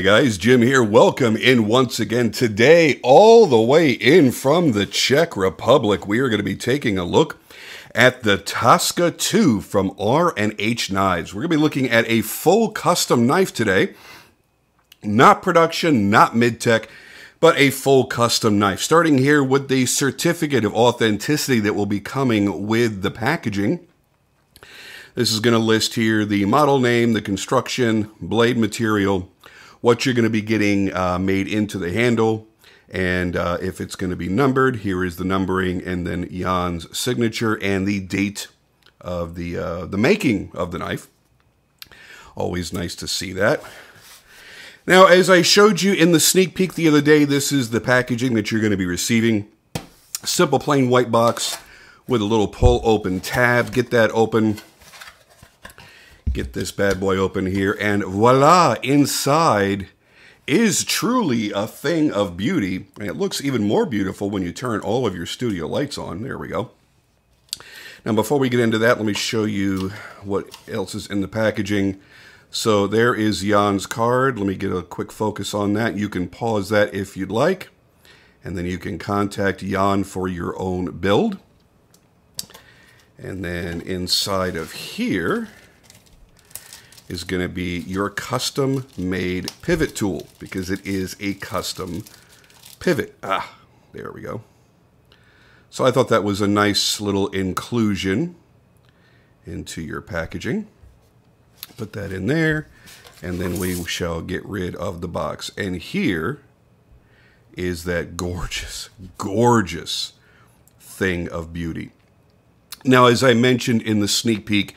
Hey guys, Jim here. Welcome in once again. Today, all the way in from the Czech Republic, we are going to be taking a look at the Tasca 2 from R&H Knives. We're going to be looking at a full custom knife today. Not production, not mid-tech, but a full custom knife. Starting here with the certificate of authenticity that will be coming with the packaging. This is going to list here the model name, the construction, blade material, what you're going to be getting uh, made into the handle, and uh, if it's going to be numbered, here is the numbering, and then Jan's signature and the date of the uh, the making of the knife. Always nice to see that. Now, as I showed you in the sneak peek the other day, this is the packaging that you're going to be receiving. Simple plain white box with a little pull open tab. Get that open get this bad boy open here, and voila, inside is truly a thing of beauty. And it looks even more beautiful when you turn all of your studio lights on. There we go. Now, before we get into that, let me show you what else is in the packaging. So there is Jan's card. Let me get a quick focus on that. You can pause that if you'd like. And then you can contact Jan for your own build. And then inside of here, is going to be your custom made pivot tool because it is a custom pivot. Ah, there we go. So I thought that was a nice little inclusion into your packaging. Put that in there and then we shall get rid of the box. And here is that gorgeous, gorgeous thing of beauty. Now, as I mentioned in the sneak peek,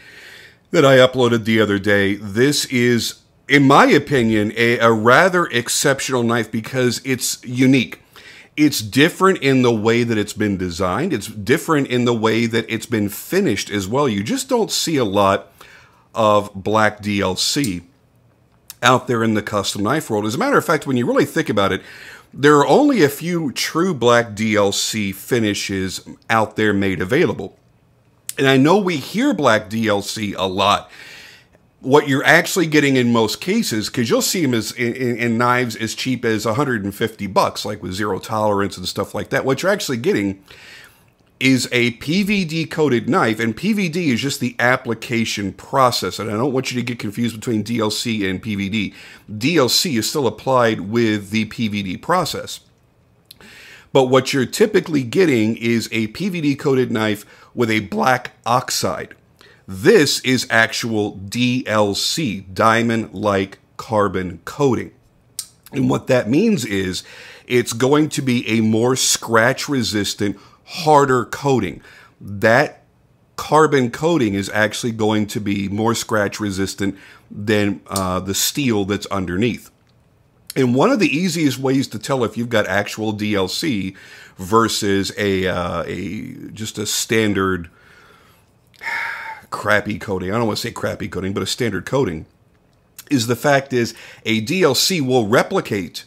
that I uploaded the other day. This is, in my opinion, a, a rather exceptional knife because it's unique. It's different in the way that it's been designed. It's different in the way that it's been finished as well. You just don't see a lot of black DLC out there in the custom knife world. As a matter of fact, when you really think about it, there are only a few true black DLC finishes out there made available. And I know we hear black DLC a lot. What you're actually getting in most cases, because you'll see them as in, in, in, knives as cheap as 150 bucks, like with zero tolerance and stuff like that. What you're actually getting is a PVD coated knife, and PVD is just the application process. And I don't want you to get confused between DLC and PVD. DLC is still applied with the PVD process. But what you're typically getting is a PVD coated knife with a black oxide. This is actual DLC, diamond like carbon coating. And what that means is it's going to be a more scratch resistant, harder coating. That carbon coating is actually going to be more scratch resistant than uh, the steel that's underneath. And one of the easiest ways to tell if you've got actual DLC versus a uh, a just a standard crappy coating. I don't want to say crappy coating, but a standard coating is the fact is a DLC will replicate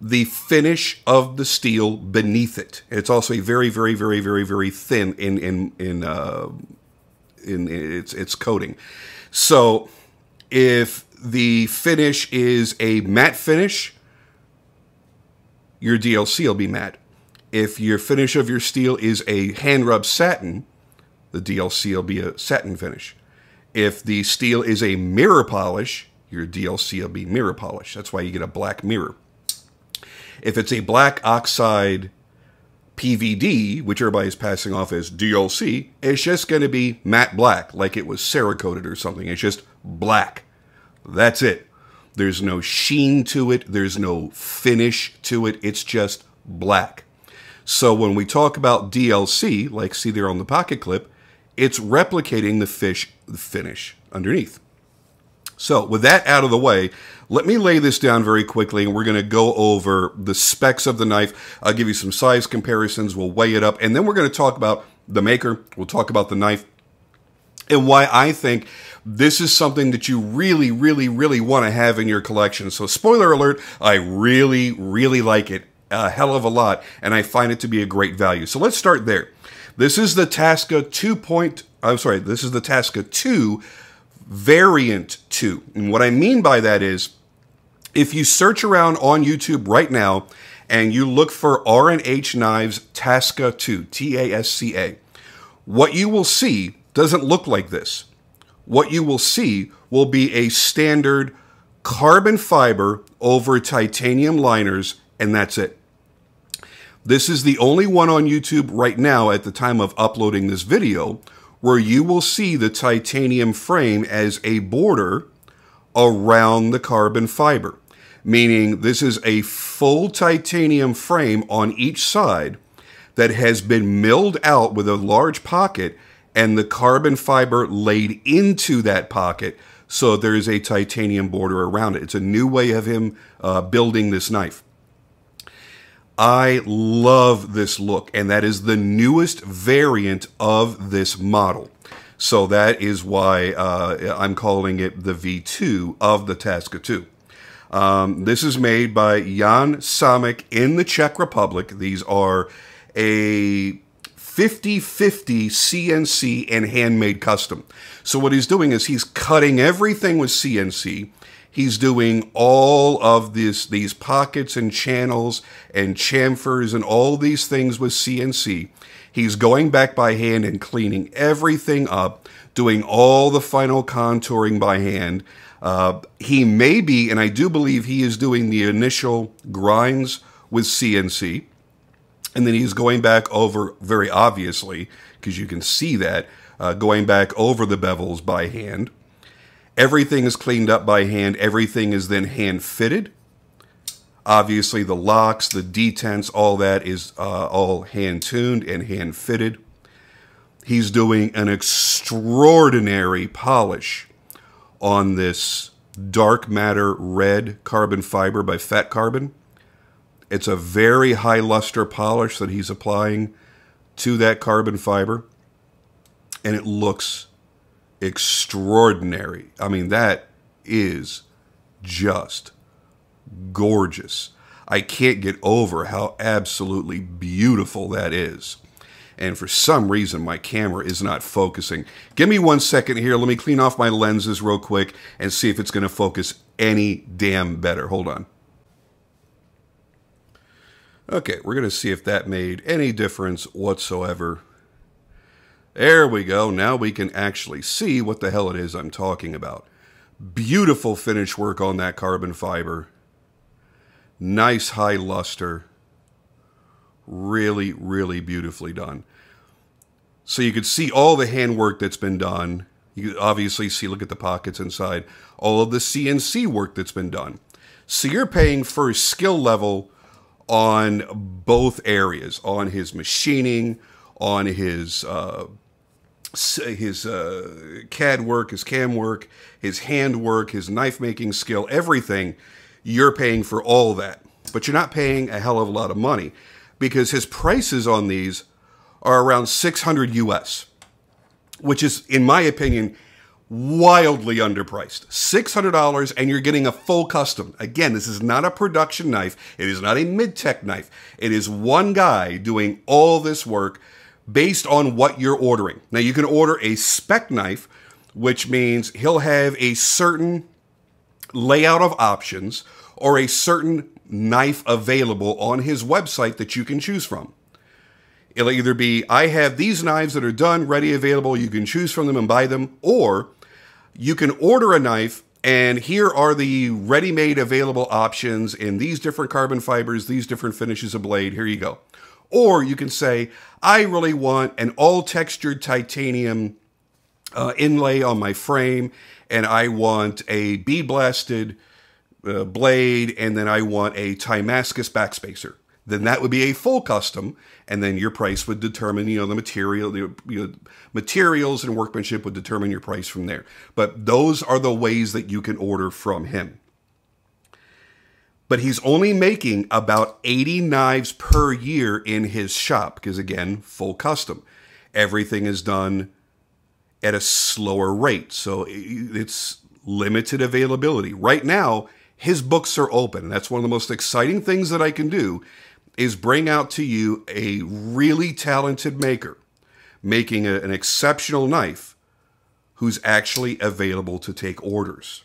the finish of the steel beneath it. It's also a very, very, very, very, very thin in in in uh, in its its coating. So if the finish is a matte finish, your DLC will be matte. If your finish of your steel is a hand rub satin, the DLC will be a satin finish. If the steel is a mirror polish, your DLC will be mirror polish. That's why you get a black mirror. If it's a black oxide PVD, which everybody is passing off as DLC, it's just going to be matte black, like it was Cerakoted or something. It's just black. That's it. There's no sheen to it, there's no finish to it, it's just black. So when we talk about DLC, like see there on the pocket clip, it's replicating the fish the finish underneath. So with that out of the way, let me lay this down very quickly and we're going to go over the specs of the knife. I'll give you some size comparisons, we'll weigh it up, and then we're going to talk about the maker, we'll talk about the knife, and why I think this is something that you really, really, really want to have in your collection. So, spoiler alert, I really, really like it a hell of a lot, and I find it to be a great value. So, let's start there. This is the Tasca 2. Point, I'm sorry, this is the Tasca 2 variant 2. And what I mean by that is If you search around on YouTube right now and you look for R&H Knives Tasca 2, T A S C A, what you will see doesn't look like this. What you will see will be a standard carbon fiber over titanium liners, and that's it. This is the only one on YouTube right now at the time of uploading this video where you will see the titanium frame as a border around the carbon fiber meaning this is a full titanium frame on each side that has been milled out with a large pocket and the carbon fiber laid into that pocket so there's a titanium border around it. It's a new way of him uh, building this knife. I love this look, and that is the newest variant of this model. So that is why uh, I'm calling it the V2 of the Tasca 2. Um, this is made by Jan Samek in the Czech Republic. These are a 50 50 CNC and handmade custom. So, what he's doing is he's cutting everything with CNC. He's doing all of this, these pockets and channels and chamfers and all these things with CNC. He's going back by hand and cleaning everything up, doing all the final contouring by hand. Uh, he may be, and I do believe he is doing the initial grinds with CNC. And then he's going back over, very obviously, because you can see that, uh, going back over the bevels by hand. Everything is cleaned up by hand. Everything is then hand fitted. Obviously, the locks, the detents, all that is uh, all hand tuned and hand fitted. He's doing an extraordinary polish on this dark matter red carbon fiber by Fat Carbon. It's a very high luster polish that he's applying to that carbon fiber, and it looks extraordinary. I mean, that is just gorgeous. I can't get over how absolutely beautiful that is and for some reason my camera is not focusing. Give me one second here. Let me clean off my lenses real quick and see if it's going to focus any damn better. Hold on. Okay, we're going to see if that made any difference whatsoever. There we go. Now we can actually see what the hell it is I'm talking about. Beautiful finish work on that carbon fiber. Nice high luster really, really beautifully done. So you could see all the handwork that's been done. You obviously see, look at the pockets inside, all of the CNC work that's been done. So you're paying for a skill level on both areas, on his machining, on his uh, his uh, CAD work, his cam work, his hand work, his knife making skill, everything. You're paying for all that, but you're not paying a hell of a lot of money because his prices on these are around 600 US, which is, in my opinion, wildly underpriced. $600 and you're getting a full custom. Again, this is not a production knife. It is not a mid-tech knife. It is one guy doing all this work based on what you're ordering. Now you can order a spec knife, which means he'll have a certain layout of options or a certain knife available on his website that you can choose from. It'll either be, I have these knives that are done, ready, available, you can choose from them and buy them, or you can order a knife and here are the ready made available options in these different carbon fibers, these different finishes of blade. Here you go. Or you can say, I really want an all textured titanium uh, inlay on my frame, and I want a bead blasted uh, blade, and then I want a Timascus backspacer. Then that would be a full custom, and then your price would determine, you know, the material, the you know, materials and workmanship would determine your price from there. But those are the ways that you can order from him. But he's only making about 80 knives per year in his shop because, again, full custom. Everything is done at a slower rate, so it's limited availability. Right now, his books are open. That's one of the most exciting things that I can do is bring out to you a really talented maker making a, an exceptional knife who's actually available to take orders.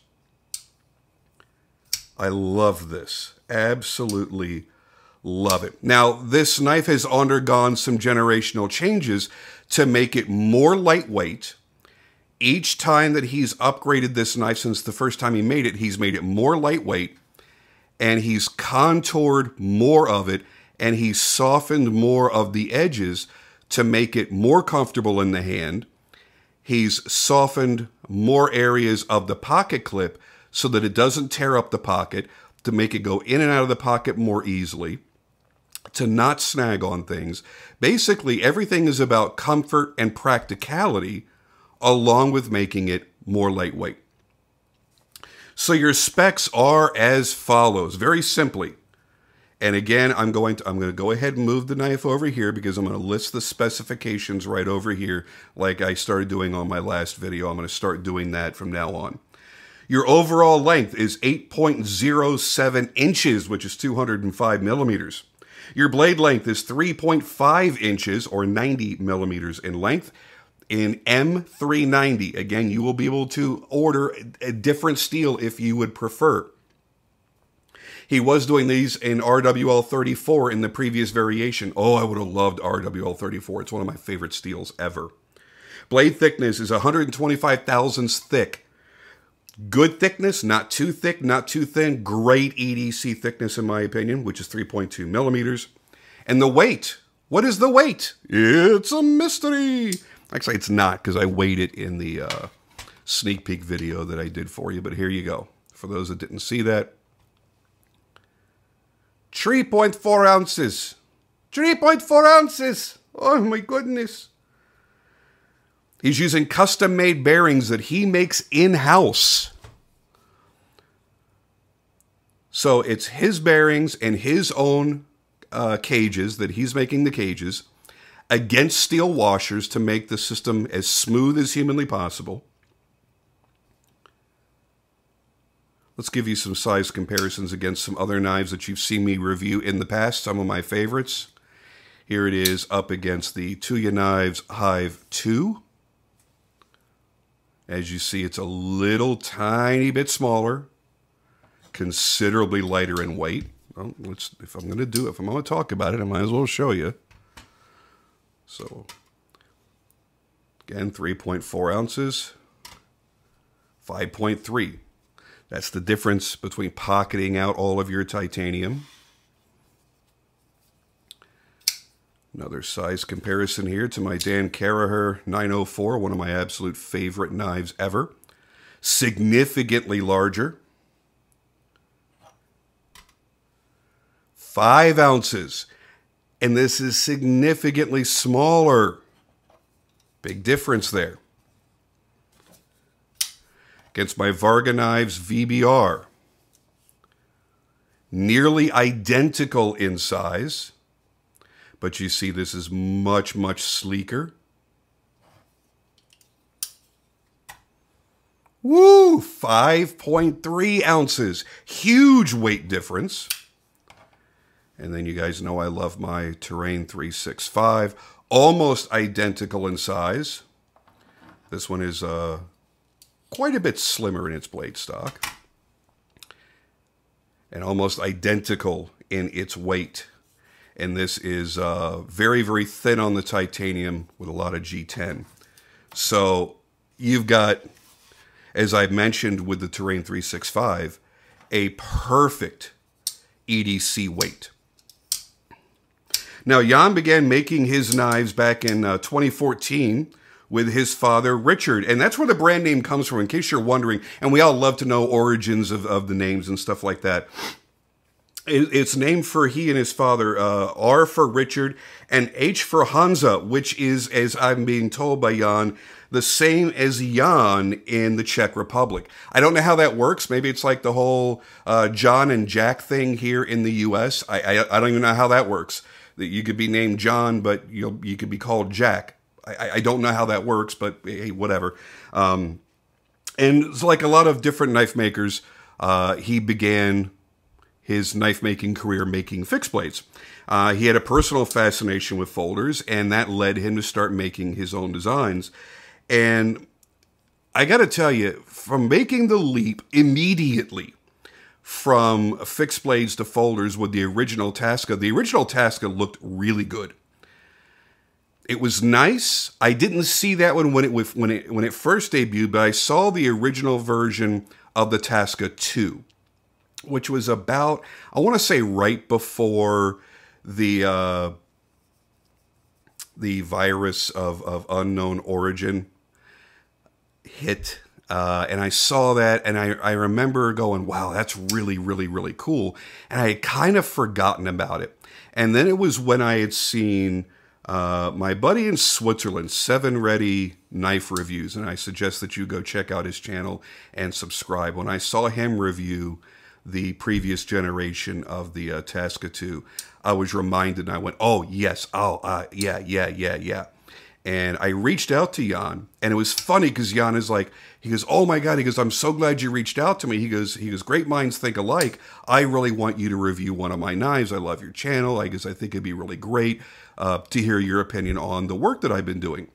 I love this. Absolutely love it. Now, this knife has undergone some generational changes to make it more lightweight. Each time that he's upgraded this knife since the first time he made it, he's made it more lightweight and he's contoured more of it and he's softened more of the edges to make it more comfortable in the hand. He's softened more areas of the pocket clip so that it doesn't tear up the pocket, to make it go in and out of the pocket more easily, to not snag on things. Basically, everything is about comfort and practicality along with making it more lightweight. So your specs are as follows, very simply. And again, I'm going to I'm going to go ahead and move the knife over here because I'm going to list the specifications right over here like I started doing on my last video. I'm going to start doing that from now on. Your overall length is 8.07 inches, which is 205 millimeters. Your blade length is 3.5 inches or 90 millimeters in length. In M390, again, you will be able to order a different steel if you would prefer. He was doing these in RWL 34 in the previous variation. Oh, I would have loved RWL 34. It's one of my favorite steels ever. Blade thickness is 125 thousandths thick. Good thickness, not too thick, not too thin. Great EDC thickness, in my opinion, which is 3.2 millimeters. And the weight. What is the weight? It's a mystery. Actually, it's not because I weighed it in the uh, sneak peek video that I did for you. But here you go. For those that didn't see that, 3.4 ounces. 3.4 ounces. Oh my goodness. He's using custom made bearings that he makes in house. So it's his bearings and his own uh, cages that he's making the cages against steel washers to make the system as smooth as humanly possible. Let's give you some size comparisons against some other knives that you've seen me review in the past, some of my favorites. Here it is up against the Tuya Knives Hive 2. As you see, it's a little tiny bit smaller, considerably lighter in weight. Well, let's, if I'm going to do it, if I'm going to talk about it, I might as well show you. So, again, 3.4 ounces, 5.3. That's the difference between pocketing out all of your titanium. Another size comparison here to my Dan Caraher 904, one of my absolute favorite knives ever. Significantly larger. Five ounces. And this is significantly smaller. Big difference there against my Varga Knives VBR. Nearly identical in size, but you see this is much, much sleeker. Woo! 5.3 ounces. Huge weight difference. And then you guys know I love my Terrain 365. Almost identical in size. This one is uh, quite a bit slimmer in its blade stock and almost identical in its weight. And this is uh, very, very thin on the titanium with a lot of G10. So you've got, as I mentioned with the Terrain 365, a perfect EDC weight. Now, Jan began making his knives back in uh, 2014 with his father, Richard. And that's where the brand name comes from, in case you're wondering. And we all love to know origins of, of the names and stuff like that. It's named for he and his father, uh, R for Richard, and H for Honza, which is, as I'm being told by Jan, the same as Jan in the Czech Republic. I don't know how that works. Maybe it's like the whole uh, John and Jack thing here in the U.S. I, I, I don't even know how that works. That you could be named John, but you you could be called Jack. I, I don't know how that works, but hey, whatever. Um, and it's like a lot of different knife makers, uh, he began his knife making career making fixed blades. Uh, he had a personal fascination with folders, and that led him to start making his own designs. And I got to tell you, from making the leap immediately from fixed blades to folders with the original Tasca. The original Tasca looked really good. It was nice. I didn't see that one when it when it when it first debuted, but I saw the original version of the Tasca 2, which was about I want to say right before the uh, the virus of, of unknown origin hit. Uh, and I saw that, and I, I remember going, wow, that's really, really, really cool. And I had kind of forgotten about it. And then it was when I had seen uh, my buddy in Switzerland, Seven Ready Knife Reviews, and I suggest that you go check out his channel and subscribe. When I saw him review the previous generation of the uh, Tasca 2, I was reminded and I went, oh, yes, oh, uh, yeah, yeah, yeah, yeah. And I reached out to Jan, and it was funny because Jan is like, he goes, "Oh my god!" He goes, "I'm so glad you reached out to me." He goes, "He goes, great minds think alike. I really want you to review one of my knives. I love your channel. I guess I think it'd be really great uh, to hear your opinion on the work that I've been doing."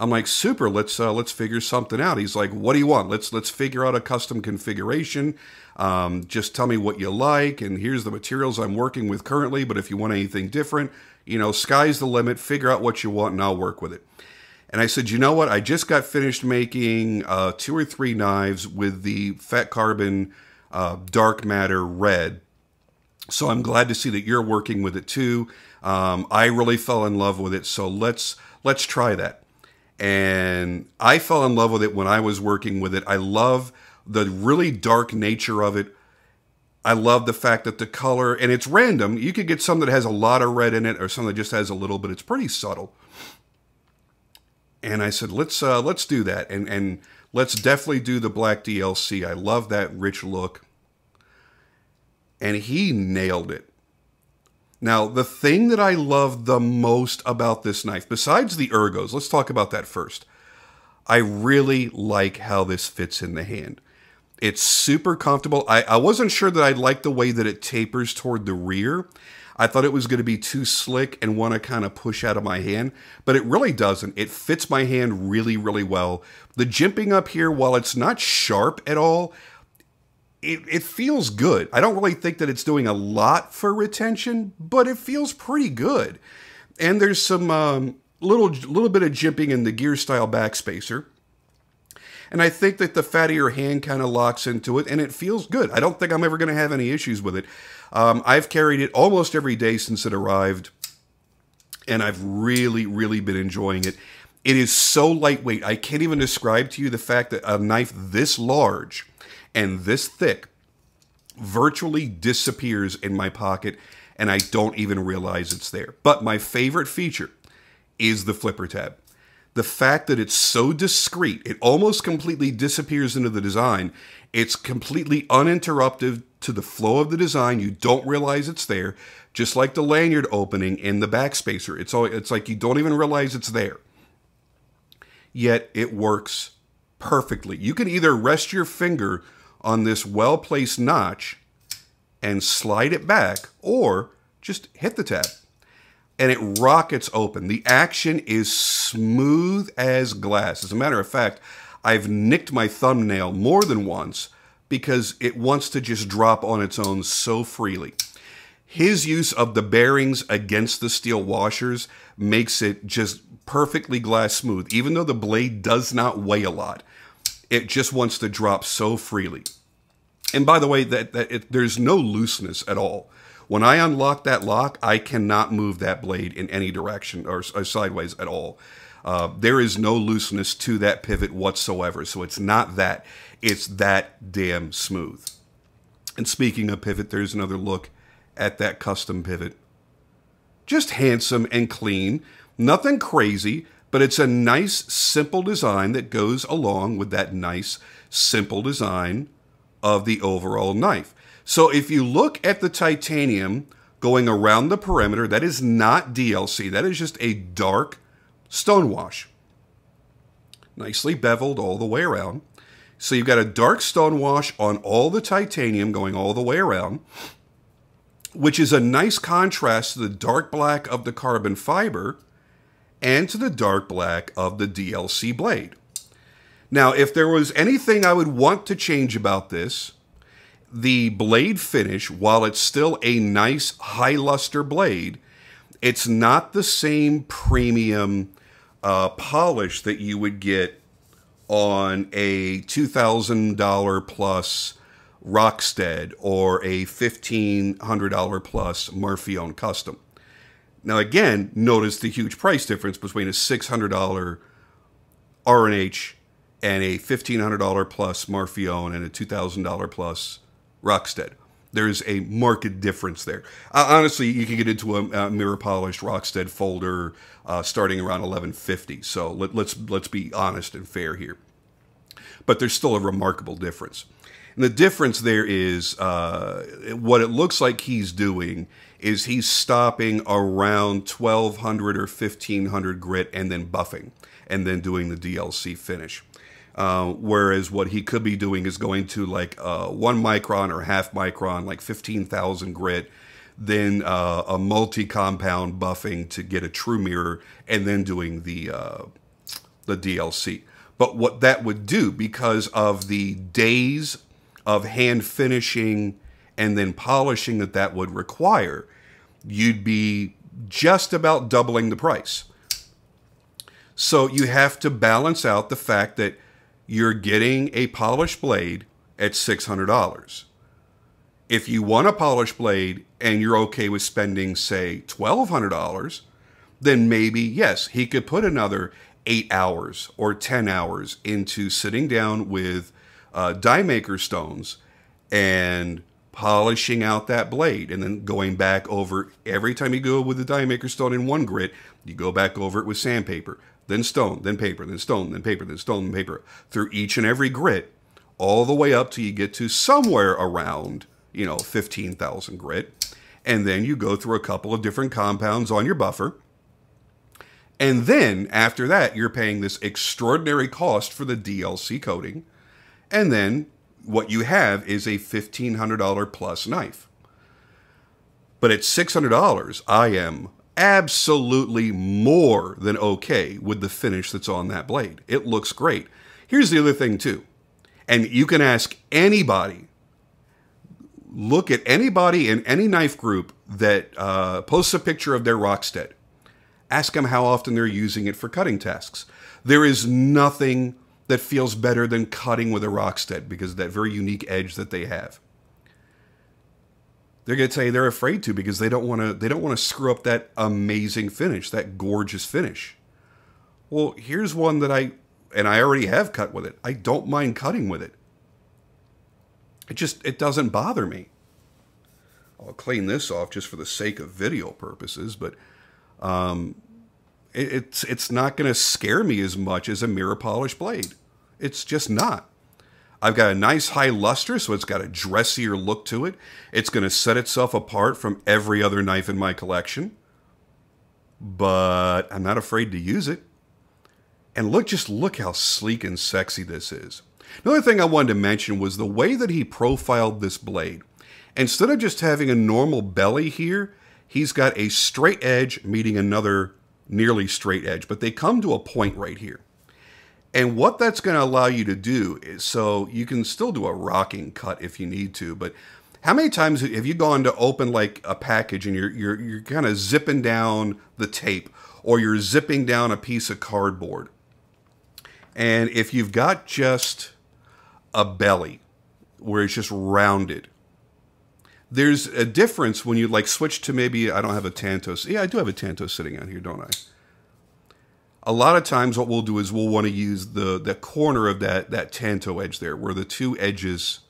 I'm like, super. Let's uh, let's figure something out. He's like, what do you want? Let's let's figure out a custom configuration. Um, just tell me what you like, and here's the materials I'm working with currently. But if you want anything different, you know, sky's the limit. Figure out what you want, and I'll work with it. And I said, you know what? I just got finished making uh, two or three knives with the fat Carbon uh, Dark Matter Red. So I'm glad to see that you're working with it too. Um, I really fell in love with it, so let's let's try that and I fell in love with it when I was working with it. I love the really dark nature of it. I love the fact that the color, and it's random. You could get some that has a lot of red in it, or some that just has a little, but it's pretty subtle. And I said, let's uh, let's do that, and and let's definitely do the black DLC. I love that rich look, and he nailed it. Now, the thing that I love the most about this knife, besides the ergos, let's talk about that first. I really like how this fits in the hand. It's super comfortable. I, I wasn't sure that I liked the way that it tapers toward the rear. I thought it was going to be too slick and want to kind of push out of my hand, but it really doesn't. It fits my hand really, really well. The jimping up here, while it's not sharp at all, it, it feels good. I don't really think that it's doing a lot for retention, but it feels pretty good. And there's some um, little little bit of jimping in the gear style backspacer. And I think that the fattier hand kind of locks into it, and it feels good. I don't think I'm ever going to have any issues with it. Um, I've carried it almost every day since it arrived, and I've really, really been enjoying it. It is so lightweight. I can't even describe to you the fact that a knife this large and this thick virtually disappears in my pocket and I don't even realize it's there. But my favorite feature is the flipper tab. The fact that it's so discreet, it almost completely disappears into the design. It's completely uninterrupted to the flow of the design. You don't realize it's there, just like the lanyard opening in the backspacer. It's all, it's like you don't even realize it's there. Yet it works perfectly. You can either rest your finger on this well placed notch and slide it back, or just hit the tab and it rockets open. The action is smooth as glass. As a matter of fact, I've nicked my thumbnail more than once because it wants to just drop on its own so freely. His use of the bearings against the steel washers makes it just perfectly glass smooth. Even though the blade does not weigh a lot, it just wants to drop so freely. And by the way, that, that it, there's no looseness at all. When I unlock that lock, I cannot move that blade in any direction or, or sideways at all. Uh, there is no looseness to that pivot whatsoever. So it's not that. It's that damn smooth. And speaking of pivot, there's another look at that custom pivot. Just handsome and clean. Nothing crazy, but it's a nice, simple design that goes along with that nice, simple design of the overall knife. So if you look at the titanium going around the perimeter, that is not DLC. That is just a dark stonewash. Nicely beveled all the way around. So you've got a dark stonewash on all the titanium going all the way around, which is a nice contrast to the dark black of the carbon fiber and to the dark black of the DLC blade. Now, if there was anything I would want to change about this, the blade finish, while it's still a nice high luster blade, it's not the same premium uh, polish that you would get on a $2,000 plus Rockstead or a $1,500 plus Marfione custom. Now, again, notice the huge price difference between a $600 R&H and a $1,500 plus Marfione and a $2,000 plus Rockstead. There's a marked difference there. Uh, honestly, you can get into a, a mirror polished Rockstead folder uh, starting around 1150. So let, let's let's be honest and fair here. But there's still a remarkable difference. And the difference there is uh, what it looks like he's doing is he's stopping around 1200 or 1500 grit and then buffing and then doing the DLC finish. Uh, whereas what he could be doing is going to like uh, one micron or half micron, like 15,000 grit, then uh, a multi compound buffing to get a true mirror, and then doing the uh, the DLC. But what that would do, because of the days of hand finishing and then polishing that that would require, you'd be just about doubling the price. So you have to balance out the fact that you're getting a polished blade at $600. If you want a polished blade and you're okay with spending, say, $1,200, then maybe, yes, he could put another eight hours or 10 hours into sitting down with uh, die maker stones and polishing out that blade and then going back over every time you go with the die maker stone in one grit, you go back over it with sandpaper, then stone, then paper, then stone, then paper, then stone, then paper, through each and every grit, all the way up till you get to somewhere around, you know, 15,000 grit. And then you go through a couple of different compounds on your buffer. And then after that, you're paying this extraordinary cost for the DLC coating. And then what you have is a $1,500 plus knife. But at $600, I am absolutely more than okay with the finish that's on that blade. It looks great. Here's the other thing, too. And you can ask anybody, look at anybody in any knife group that uh, posts a picture of their Rockstead. Ask them how often they're using it for cutting tasks. There is nothing that feels better than cutting with a Rockstead because of that very unique edge that they have. They're going to say they're afraid to because they don't want to they don't want to screw up that amazing finish, that gorgeous finish. Well, here's one that I and I already have cut with it. I don't mind cutting with it. It just it doesn't bother me. I'll clean this off just for the sake of video purposes, but um, it, it's it's not going to scare me as much as a mirror polish blade. It's just not. I've got a nice high luster, so it's got a dressier look to it. It's going to set itself apart from every other knife in my collection. But I'm not afraid to use it. And look, just look how sleek and sexy this is. Another thing I wanted to mention was the way that he profiled this blade. Instead of just having a normal belly here, he's got a straight edge meeting another nearly straight edge, but they come to a point right here. And what that's going to allow you to do is so you can still do a rocking cut if you need to, but how many times have you gone to open like a package and you're you're you're kind of zipping down the tape or you're zipping down a piece of cardboard? And if you've got just a belly where it's just rounded, there's a difference when you like switch to maybe I don't have a Tanto. Yeah, I do have a Tanto sitting out here, don't I? A lot of times what we'll do is we'll want to use the the corner of that that tanto edge there where the two edges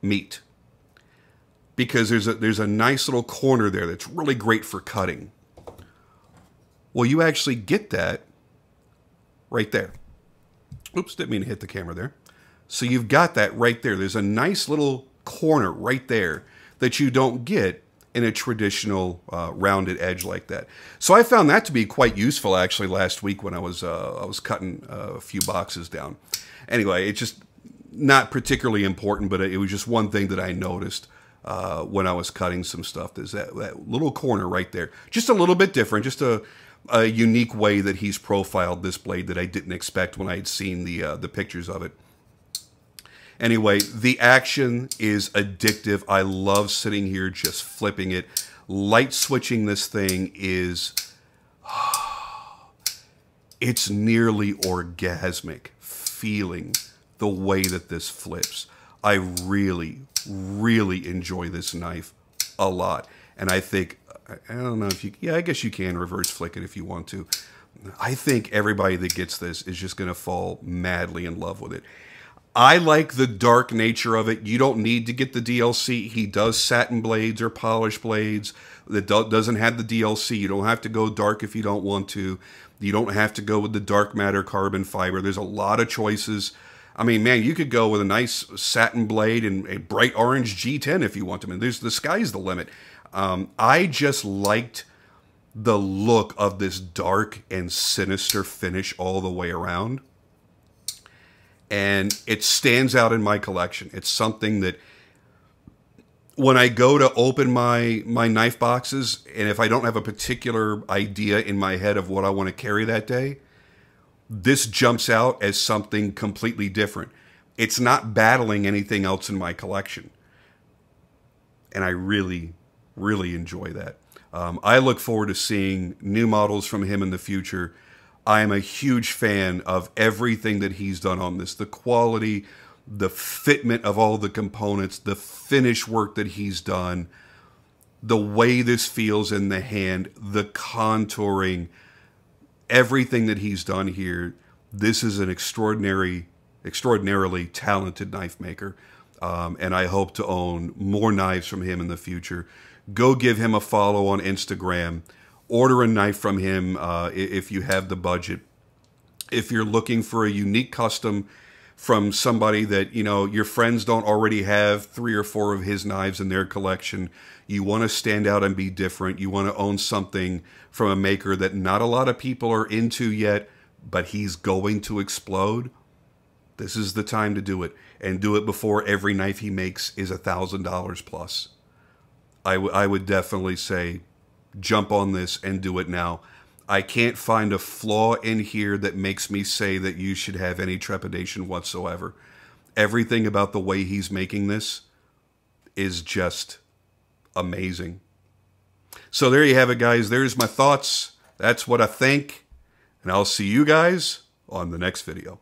meet. Because there's a there's a nice little corner there that's really great for cutting. Well you actually get that right there. Oops didn't mean to hit the camera there. So you've got that right there. There's a nice little corner right there that you don't get in a traditional uh, rounded edge like that. So I found that to be quite useful actually last week when I was uh, I was cutting uh, a few boxes down. Anyway, it's just not particularly important, but it was just one thing that I noticed uh, when I was cutting some stuff. There's that, that little corner right there, just a little bit different, just a, a unique way that he's profiled this blade that I didn't expect when I had seen the uh, the pictures of it. Anyway, the action is addictive. I love sitting here just flipping it. Light switching this thing is it's nearly orgasmic feeling the way that this flips. I really, really enjoy this knife a lot. And I think, I don't know if you, yeah, I guess you can reverse flick it if you want to. I think everybody that gets this is just going to fall madly in love with it. I like the dark nature of it. You don't need to get the DLC. He does satin blades or polished blades that doesn't have the DLC. You don't have to go dark if you don't want to. You don't have to go with the dark matter carbon fiber. There's a lot of choices. I mean, man, you could go with a nice satin blade and a bright orange G10 if you want to. I mean, there's the sky's the limit. Um, I just liked the look of this dark and sinister finish all the way around. And it stands out in my collection. It's something that when I go to open my my knife boxes, and if I don't have a particular idea in my head of what I want to carry that day, this jumps out as something completely different. It's not battling anything else in my collection. And I really, really enjoy that. Um, I look forward to seeing new models from him in the future. I am a huge fan of everything that he's done on this. The quality, the fitment of all the components, the finish work that he's done, the way this feels in the hand, the contouring, everything that he's done here. This is an extraordinary, extraordinarily talented knife maker. Um, and I hope to own more knives from him in the future go give him a follow on Instagram. Order a knife from him uh, if you have the budget. If you're looking for a unique custom from somebody that you know your friends don't already have three or four of his knives in their collection, you want to stand out and be different. You want to own something from a maker that not a lot of people are into yet, but he's going to explode. This is the time to do it, and do it before every knife he makes is a thousand dollars plus. I, I would definitely say jump on this and do it now. I can't find a flaw in here that makes me say that you should have any trepidation whatsoever. Everything about the way he's making this is just amazing. So there you have it, guys. There's my thoughts. That's what I think. And I'll see you guys on the next video.